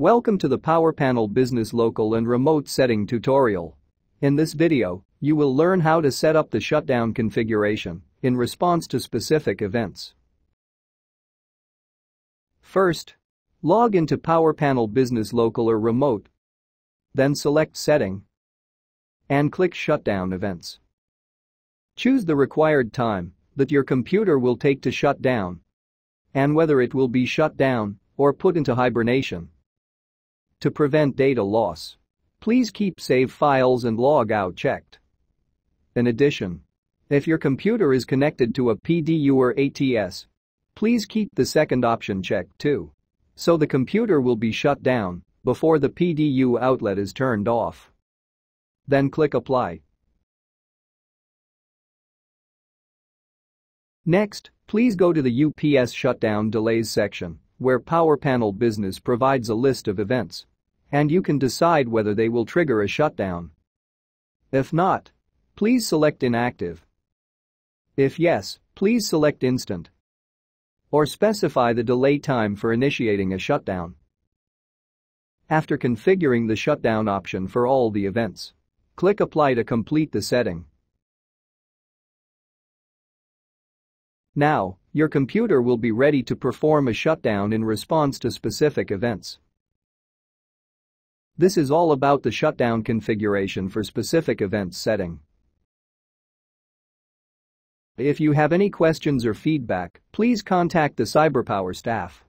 Welcome to the PowerPanel Business Local and Remote Setting tutorial. In this video, you will learn how to set up the shutdown configuration in response to specific events. First, log into PowerPanel Business Local or Remote. Then select Setting and click Shutdown Events. Choose the required time that your computer will take to shut down and whether it will be shut down or put into hibernation. To prevent data loss, please keep save files and log out checked. In addition, if your computer is connected to a PDU or ATS, please keep the second option checked too. So the computer will be shut down before the PDU outlet is turned off. Then click Apply. Next, please go to the UPS shutdown delays section, where PowerPanel Business provides a list of events. And you can decide whether they will trigger a shutdown. If not, please select Inactive. If yes, please select Instant. Or specify the delay time for initiating a shutdown. After configuring the shutdown option for all the events, click Apply to complete the setting. Now, your computer will be ready to perform a shutdown in response to specific events. This is all about the shutdown configuration for specific events setting. If you have any questions or feedback, please contact the CyberPower staff.